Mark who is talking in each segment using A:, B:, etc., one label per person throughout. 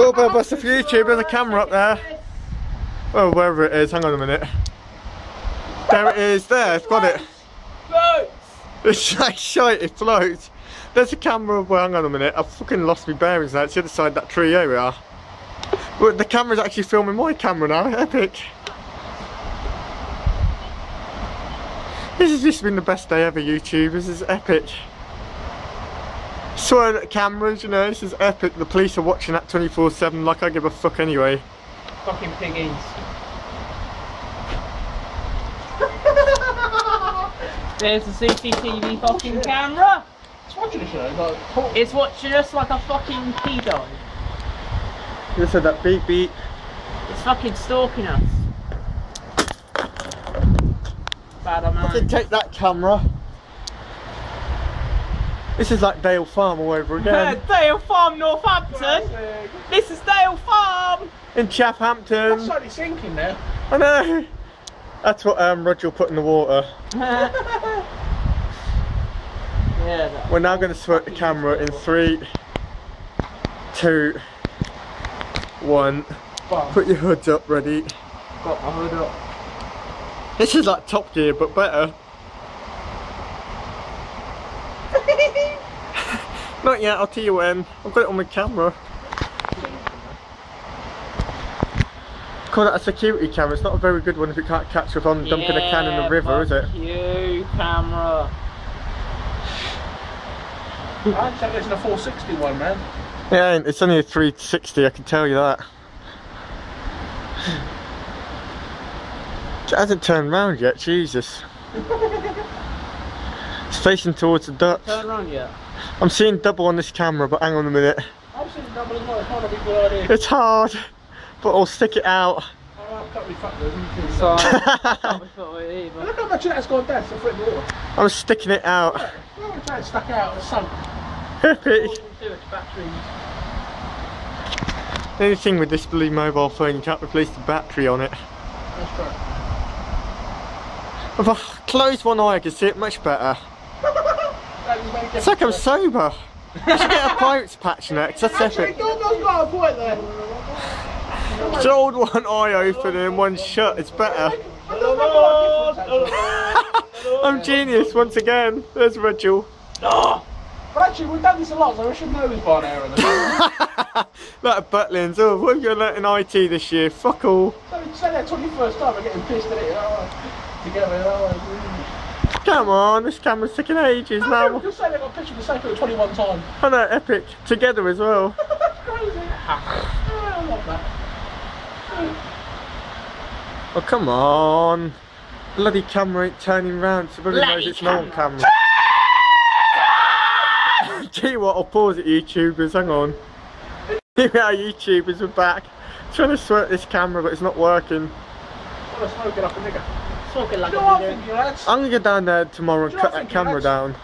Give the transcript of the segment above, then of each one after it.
A: Little bit of bust for YouTube, there's a camera up there. Oh, wherever it is, hang on a minute. There it is, there, it's got it.
B: Floats!
A: It's like shite, it floats. There's a camera, up well hang on a minute, I've fucking lost my bearings now, it's the other side of that tree, here we are. But the camera's actually filming my camera now, epic. This has just been the best day ever, YouTube, this is epic. Swearing at cameras, you know, this is epic. The police are watching that 24-7 like I give a fuck anyway.
B: Fucking piggies. There's the CCTV fucking camera.
C: It's watching the show. Like,
B: It's watching us like a fucking pedo.
A: You said that beep beep.
B: It's fucking stalking us. Bad
A: I can take that camera. This is like Dale Farm all over again.
B: Dale Farm, Northampton. This is Dale Farm.
A: In
C: That's
A: Chathampton.
C: slightly sinking now.
A: I know. That's what um, Roger will put in the water.
B: yeah.
A: We're now going to sweat the camera in three, two, one.
C: But
A: Put your hoods up, ready.
B: Got my hood up.
A: This is like Top Gear, but better. Not yet, I'll tell you when. I've got it on my camera. Call that a security camera. It's not a very good one if you can't catch if I'm dumping a can in the river, is it?
B: You camera.
C: I'd say it's a 460 one, man.
A: Yeah, it's only a 360, I can tell you that. It hasn't turned round yet, Jesus. It's facing towards the Dutch.
B: Turn around yet.
A: I'm seeing double on this camera, but hang on a minute.
C: I've seen double as well. It's not a big good idea.
A: It's hard, but I'll stick it out.
C: Oh, I can't be fucked with.
B: So I can't be foot with it either.
C: Look how much that's gone down. It's a foot water.
A: I'm sticking it out.
C: Oh, it's like stuck out. It's sunk.
A: Epic.
B: Too much batteries.
A: The only thing with this bloody mobile phone, you can't replace the battery on it.
C: That's right.
A: If I close one eye, I can see it much better.
C: That
A: It's like I'm sober. I should get a pirate's patch next, that's
C: Actually,
A: epic.
C: Doggo's got a point there.
A: Just hold one eye open and one shut, it's better.
C: I don't know what difference,
A: I'm genius once again. There's Rachel.
C: actually. But actually, we've done this a lot, so we should know this by now.
A: Like Butlins, oh, what have you learnt in IT this year? Fuck all.
C: so say that 21st time, I'm getting pissed at it. You together, you know, like, mm.
A: Come on, this camera's taking ages
C: No,
A: now.
C: just say they got a picture of the same photo 21 times.
A: I know, epic. Together as well.
C: That's crazy. Oh, I love that.
A: Oh, come on. Bloody camera ain't turning round, so everybody knows it's an old camera. Tell you what, I'll pause it, YouTubers. Hang on. Here we are, YouTubers. We're back. Trying to sweat this camera, but it's not working.
C: I'm it up a nigga.
B: Talking like
C: You know what
B: a
C: I'm
B: nigga.
C: thinking, lads?
A: I'm gonna get down there tomorrow and
C: you know
A: cut that camera down.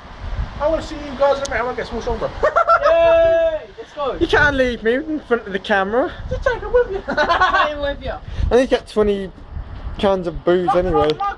C: I want to see you guys in a minute. I want to get some stronger.
B: Yay! Let's go.
A: You can't leave me in front of the camera.
C: Just take it with you.
B: Playing with you.
A: I need to get 20 cans of booze
C: Like,
A: anyway.
C: Like, like